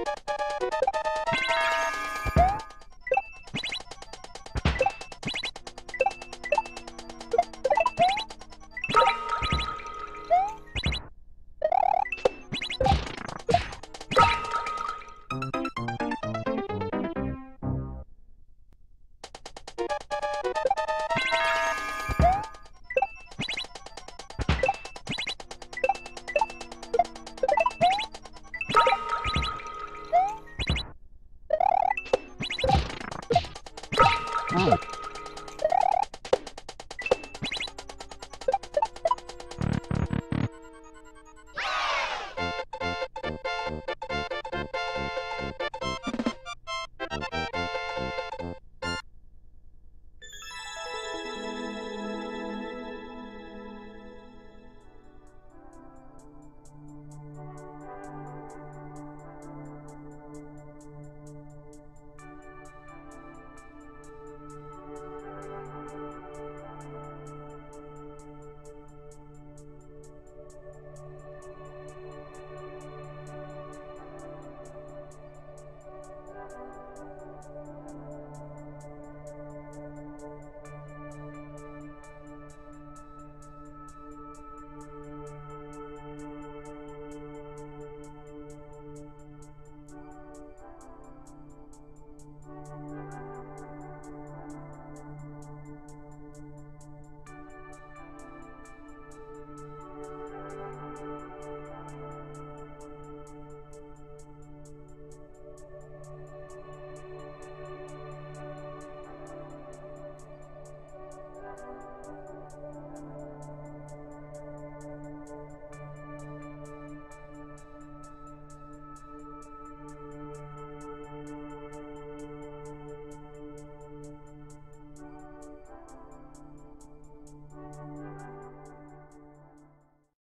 you fuck?